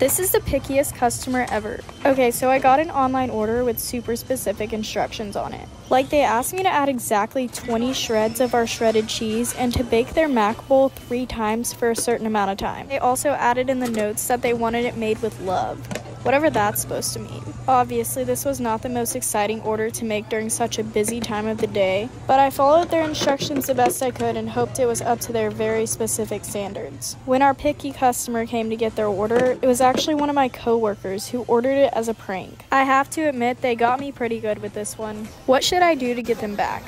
This is the pickiest customer ever. Okay, so I got an online order with super specific instructions on it. Like, they asked me to add exactly 20 shreds of our shredded cheese and to bake their mac bowl three times for a certain amount of time. They also added in the notes that they wanted it made with love whatever that's supposed to mean. Obviously, this was not the most exciting order to make during such a busy time of the day, but I followed their instructions the best I could and hoped it was up to their very specific standards. When our picky customer came to get their order, it was actually one of my coworkers who ordered it as a prank. I have to admit, they got me pretty good with this one. What should I do to get them back?